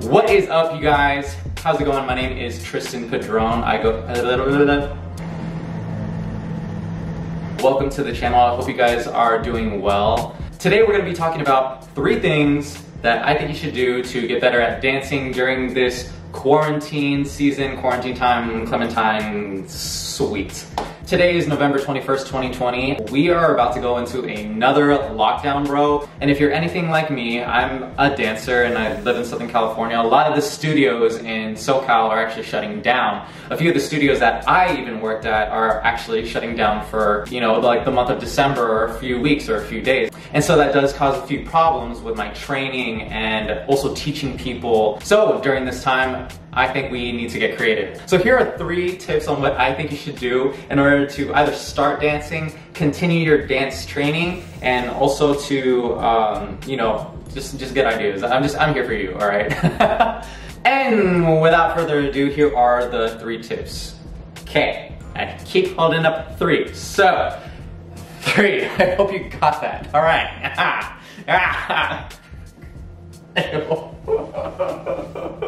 What is up, you guys? How's it going? My name is Tristan Padron. I go. Welcome to the channel. I hope you guys are doing well. Today we're going to be talking about three things that I think you should do to get better at dancing during this quarantine season, quarantine time, Clementine sweet. Today is November 21st, 2020. We are about to go into another lockdown, bro. And if you're anything like me, I'm a dancer and I live in Southern California. A lot of the studios in SoCal are actually shutting down. A few of the studios that I even worked at are actually shutting down for, you know, like the month of December or a few weeks or a few days. And so that does cause a few problems with my training and also teaching people. So during this time, I think we need to get creative. So here are three tips on what I think you should do in order to either start dancing, continue your dance training, and also to, um, you know, just, just get ideas. I'm just, I'm here for you, all right? and without further ado, here are the three tips. Okay, I keep holding up three. So, three, I hope you got that. All right.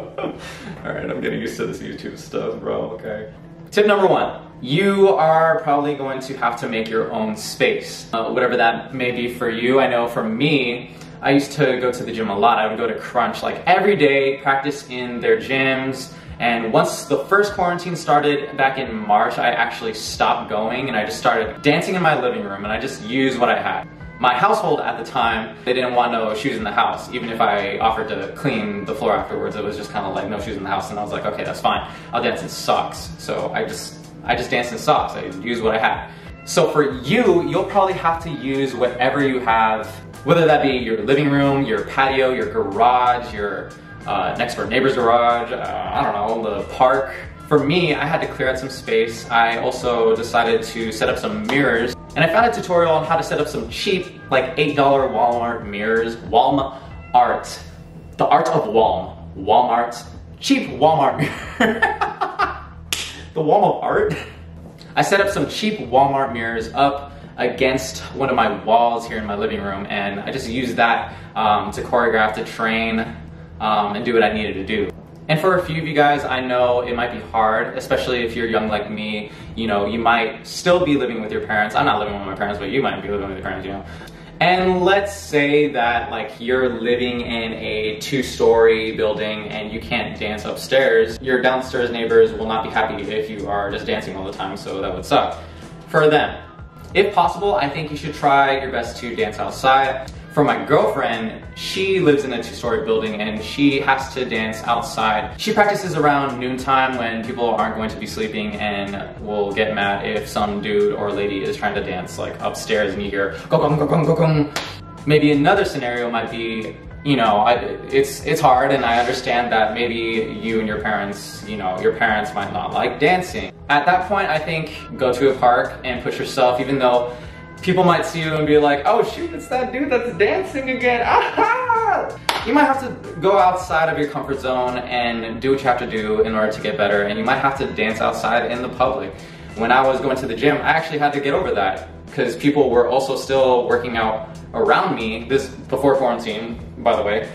Alright, I'm getting used to this YouTube stuff, bro, okay. Tip number one, you are probably going to have to make your own space. Uh, whatever that may be for you. I know for me, I used to go to the gym a lot. I would go to Crunch like every day, practice in their gyms. And once the first quarantine started back in March, I actually stopped going and I just started dancing in my living room and I just used what I had. My household at the time, they didn't want no shoes in the house. Even if I offered to clean the floor afterwards, it was just kind of like no shoes in the house. And I was like, okay, that's fine. I'll dance in socks. So I just, I just danced in socks. I used what I had. So for you, you'll probably have to use whatever you have, whether that be your living room, your patio, your garage, your uh, next door neighbor's garage, uh, I don't know, the park. For me, I had to clear out some space. I also decided to set up some mirrors and I found a tutorial on how to set up some cheap, like $8 Walmart mirrors, Walmart, the art of Walm, Walmart, cheap Walmart mirror. the Walmart art. I set up some cheap Walmart mirrors up against one of my walls here in my living room and I just used that um, to choreograph, to train, um, and do what I needed to do. And for a few of you guys, I know it might be hard, especially if you're young like me. You know, you might still be living with your parents. I'm not living with my parents, but you might be living with your parents, you know. And let's say that like you're living in a two-story building and you can't dance upstairs. Your downstairs neighbors will not be happy if you are just dancing all the time, so that would suck for them. If possible, I think you should try your best to dance outside. For my girlfriend, she lives in a two-story building and she has to dance outside. She practices around noontime when people aren't going to be sleeping and will get mad if some dude or lady is trying to dance like upstairs and you hear go go go go go go. Maybe another scenario might be you know, I, it's it's hard, and I understand that maybe you and your parents, you know, your parents might not like dancing. At that point, I think go to a park and push yourself, even though people might see you and be like, oh shoot, it's that dude that's dancing again. Aha! You might have to go outside of your comfort zone and do what you have to do in order to get better. And you might have to dance outside in the public. When I was going to the gym, I actually had to get over that because people were also still working out around me. This before quarantine, by the way.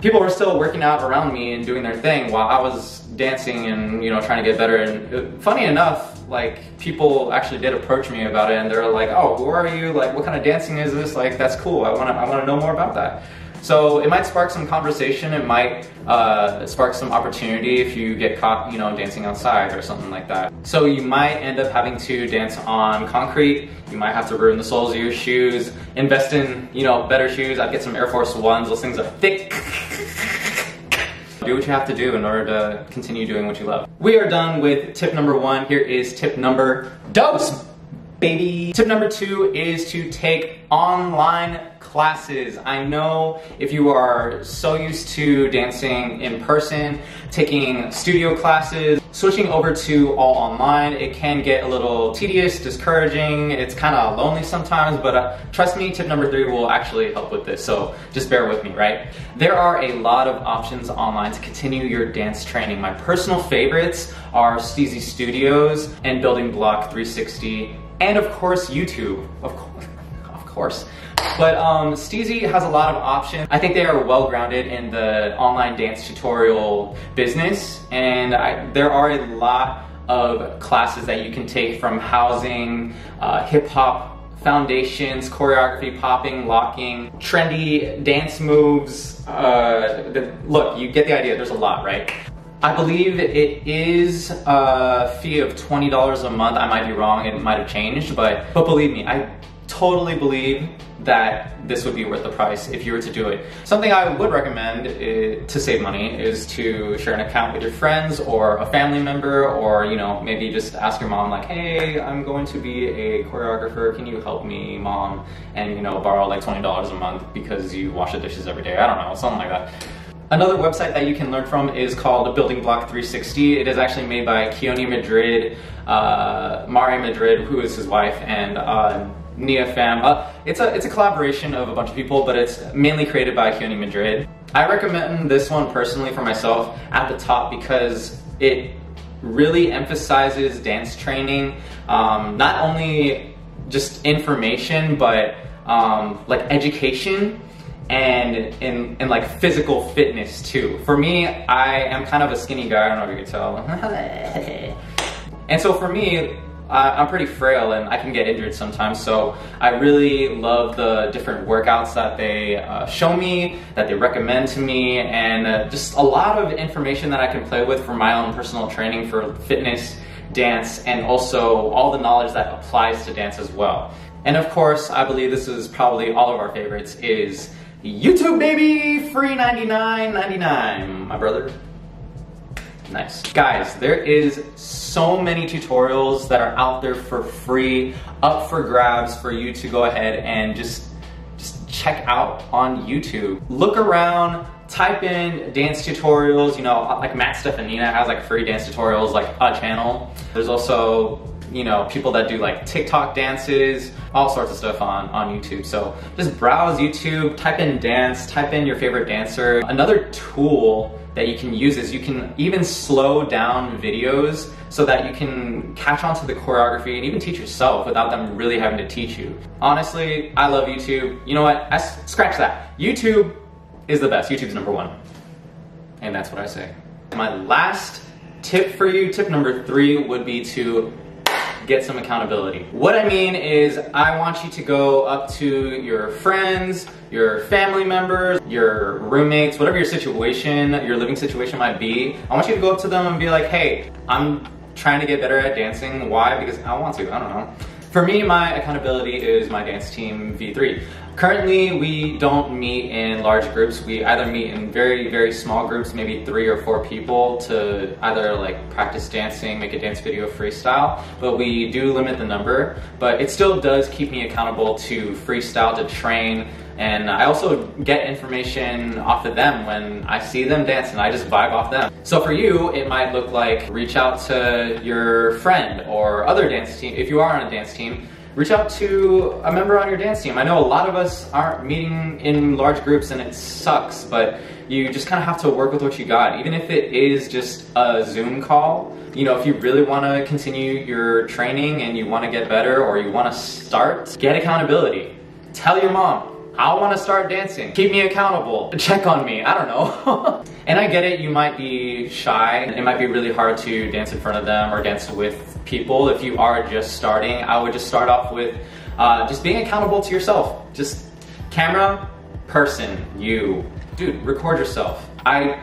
People were still working out around me and doing their thing while I was dancing and you know trying to get better. And uh, funny enough, like people actually did approach me about it and they're like, oh, who are you? Like, what kind of dancing is this? Like, that's cool. I want to, I want to know more about that. So it might spark some conversation. It might uh, spark some opportunity if you get caught, you know, dancing outside or something like that. So you might end up having to dance on concrete. You might have to ruin the soles of your shoes. Invest in, you know, better shoes. I'd get some Air Force Ones. Those things are thick. Do what you have to do in order to continue doing what you love. We are done with tip number one. Here is tip number dose, baby. Tip number two is to take online classes. I know if you are so used to dancing in person, taking studio classes, switching over to all online, it can get a little tedious, discouraging, it's kind of lonely sometimes, but uh, trust me, tip number three will actually help with this, so just bear with me, right? There are a lot of options online to continue your dance training. My personal favorites are Steezy Studios and Building Block 360, and of course YouTube, of course. Course. But um, Steezy has a lot of options. I think they are well grounded in the online dance tutorial business, and I, there are a lot of classes that you can take from housing, uh, hip hop foundations, choreography, popping, locking, trendy dance moves. Uh, the, look, you get the idea, there's a lot, right? I believe it is a fee of $20 a month. I might be wrong, it might have changed, but, but believe me, I totally believe that this would be worth the price if you were to do it. Something I would recommend is, to save money is to share an account with your friends or a family member or you know maybe just ask your mom like hey I'm going to be a choreographer can you help me mom and you know borrow like $20 a month because you wash the dishes every day I don't know something like that. Another website that you can learn from is called Building Block 360. It is actually made by Keone Madrid, uh, Mari Madrid, who is his wife, and uh, Nia Pham. Uh, it's a it's a collaboration of a bunch of people, but it's mainly created by Keone Madrid. I recommend this one personally for myself at the top because it really emphasizes dance training, um, not only just information, but um, like education and in and like physical fitness too. For me, I am kind of a skinny guy. I don't know if you can tell. and so for me, I'm pretty frail and I can get injured sometimes, so I really love the different workouts that they uh, show me, that they recommend to me, and uh, just a lot of information that I can play with for my own personal training for fitness, dance, and also all the knowledge that applies to dance as well. And of course, I believe this is probably all of our favorites, is YouTube baby, free 99.99, my brother. Nice. Guys, there is so many tutorials that are out there for free, up for grabs for you to go ahead and just, just check out on YouTube. Look around, type in dance tutorials, you know, like Matt Steffanina has like free dance tutorials, like a channel. There's also, you know, people that do like TikTok dances, all sorts of stuff on, on YouTube. So just browse YouTube, type in dance, type in your favorite dancer. Another tool that you can use is you can even slow down videos so that you can catch on to the choreography and even teach yourself without them really having to teach you. Honestly, I love YouTube. You know what? I scratch that. YouTube is the best. YouTube's number one. And that's what I say. My last tip for you, tip number three, would be to get some accountability. What I mean is I want you to go up to your friends, your family members, your roommates, whatever your situation, your living situation might be. I want you to go up to them and be like, hey, I'm trying to get better at dancing. Why? Because I want to, I don't know. For me, my accountability is my dance team V3. Currently, we don't meet in large groups. We either meet in very, very small groups, maybe three or four people to either like practice dancing, make a dance video freestyle, but we do limit the number. But it still does keep me accountable to freestyle, to train, and I also get information off of them when I see them dance and I just vibe off them. So for you, it might look like reach out to your friend or other dance team. If you are on a dance team, reach out to a member on your dance team. I know a lot of us aren't meeting in large groups and it sucks, but you just kind of have to work with what you got. Even if it is just a Zoom call, you know, if you really want to continue your training and you want to get better or you want to start, get accountability. Tell your mom, I want to start dancing. Keep me accountable. Check on me. I don't know. and I get it, you might be shy. It might be really hard to dance in front of them or dance with people. If you are just starting, I would just start off with uh, just being accountable to yourself. Just camera, person, you. Dude, record yourself. I,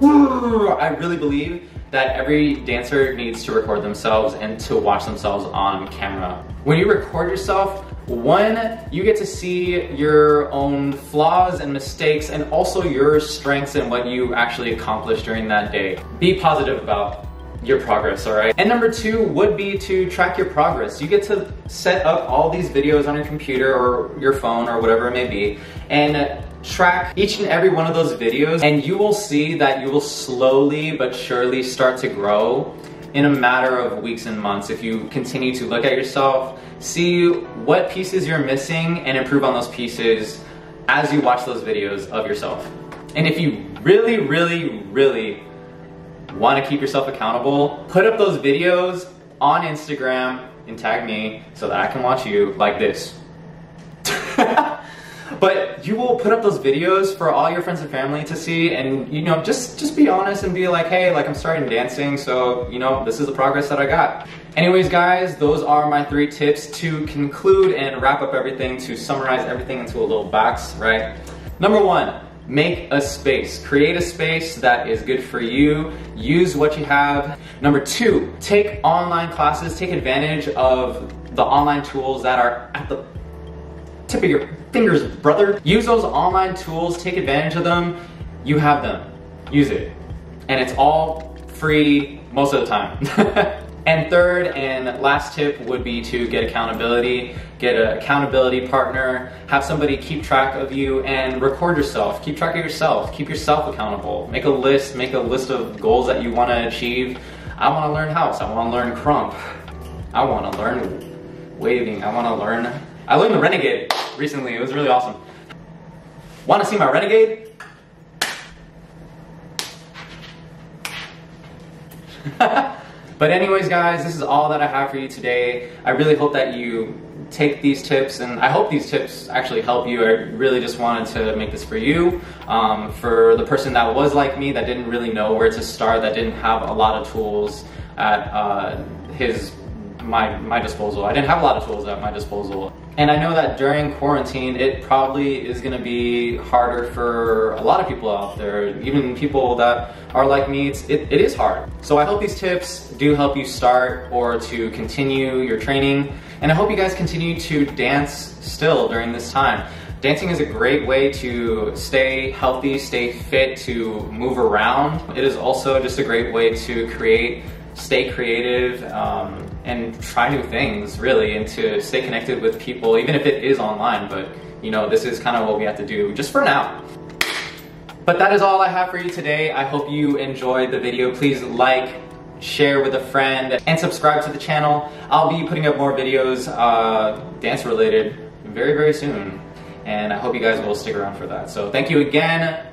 I really believe that every dancer needs to record themselves and to watch themselves on camera. When you record yourself, one, you get to see your own flaws and mistakes and also your strengths and what you actually accomplished during that day. Be positive about your progress, all right? And number two would be to track your progress. You get to set up all these videos on your computer or your phone or whatever it may be and track each and every one of those videos and you will see that you will slowly but surely start to grow in a matter of weeks and months if you continue to look at yourself, see what pieces you're missing and improve on those pieces as you watch those videos of yourself. And if you really, really, really want to keep yourself accountable, put up those videos on Instagram and tag me so that I can watch you like this. but you will put up those videos for all your friends and family to see and you know just just be honest and be like hey like i'm starting dancing so you know this is the progress that i got. Anyways guys those are my three tips to conclude and wrap up everything to summarize everything into a little box right? Number one make a space. Create a space that is good for you. Use what you have. Number two take online classes. Take advantage of the online tools that are at the tip of your fingers, brother. Use those online tools, take advantage of them. You have them, use it. And it's all free most of the time. and third and last tip would be to get accountability, get an accountability partner, have somebody keep track of you and record yourself. Keep track of yourself, keep yourself accountable. Make a list, make a list of goals that you wanna achieve. I wanna learn house, I wanna learn krump, I wanna learn waving, I wanna learn I learned the Renegade recently. It was really awesome. Want to see my Renegade? but anyways, guys, this is all that I have for you today. I really hope that you take these tips and I hope these tips actually help you. I really just wanted to make this for you. Um, for the person that was like me, that didn't really know where to start, that didn't have a lot of tools at uh, his my, my disposal. I didn't have a lot of tools at my disposal. And I know that during quarantine, it probably is gonna be harder for a lot of people out there, even people that are like me, it, it is hard. So I hope these tips do help you start or to continue your training. And I hope you guys continue to dance still during this time. Dancing is a great way to stay healthy, stay fit, to move around. It is also just a great way to create stay creative um, and try new things really and to stay connected with people even if it is online. But you know this is kind of what we have to do just for now. But that is all I have for you today. I hope you enjoyed the video. Please like share with a friend and subscribe to the channel. I'll be putting up more videos uh, dance related very very soon. And I hope you guys will stick around for that. So thank you again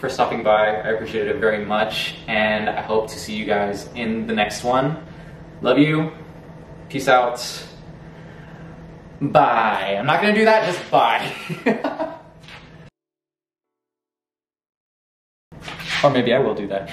for stopping by. I appreciate it very much, and I hope to see you guys in the next one. Love you. Peace out. Bye. I'm not gonna do that, just bye. or maybe I will do that.